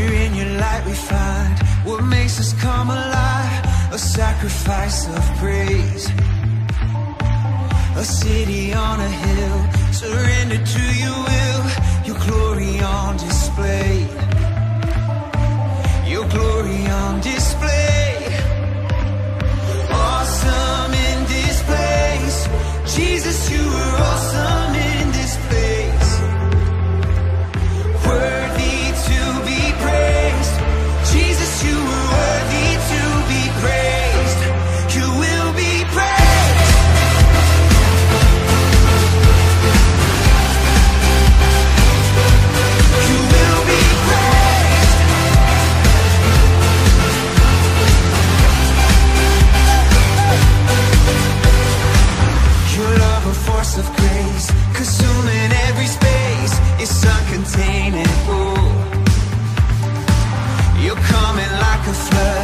Here in your light we find what makes us come alive. A sacrifice of praise. A city on a hill Surrender to your will. Your glory on display. Your glory on display. Awesome in this place. Jesus, you were awesome. source of grace. Consuming every space It's uncontainable. You're coming like a flood.